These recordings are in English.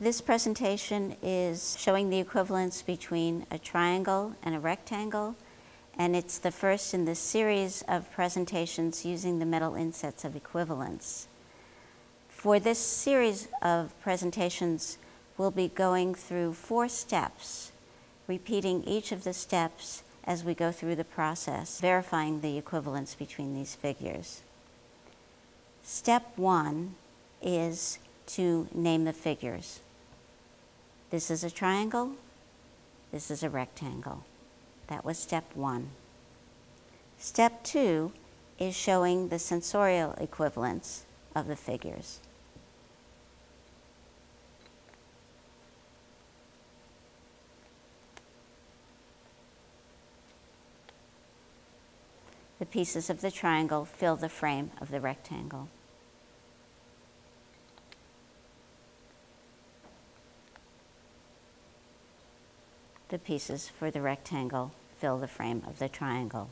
This presentation is showing the equivalence between a triangle and a rectangle, and it's the first in this series of presentations using the metal insets of equivalence. For this series of presentations, we'll be going through four steps, repeating each of the steps as we go through the process, verifying the equivalence between these figures. Step one is to name the figures. This is a triangle, this is a rectangle. That was step one. Step two is showing the sensorial equivalence of the figures. The pieces of the triangle fill the frame of the rectangle. The pieces for the rectangle fill the frame of the triangle.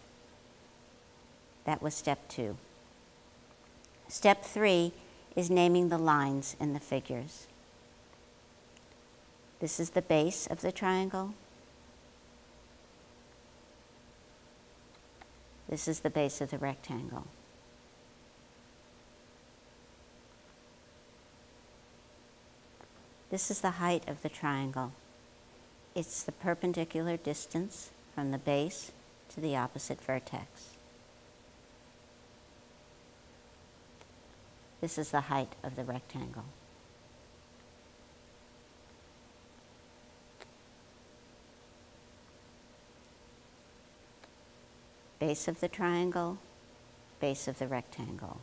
That was step two. Step three is naming the lines in the figures. This is the base of the triangle. This is the base of the rectangle. This is the height of the triangle. It's the perpendicular distance from the base to the opposite vertex. This is the height of the rectangle. base of the triangle, base of the rectangle.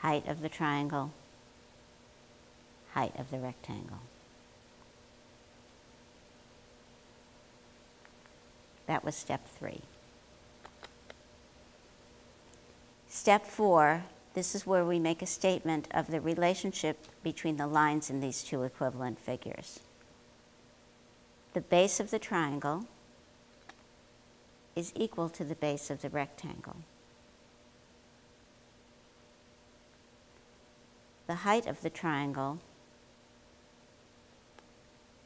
Height of the triangle, height of the rectangle. That was step three. Step four this is where we make a statement of the relationship between the lines in these two equivalent figures. The base of the triangle is equal to the base of the rectangle. The height of the triangle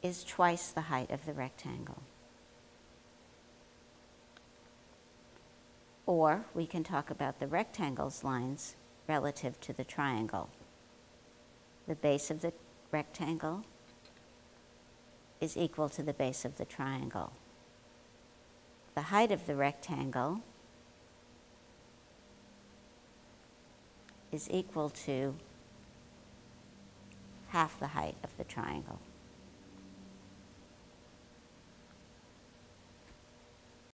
is twice the height of the rectangle. Or we can talk about the rectangle's lines relative to the triangle. The base of the rectangle is equal to the base of the triangle. The height of the rectangle is equal to half the height of the triangle.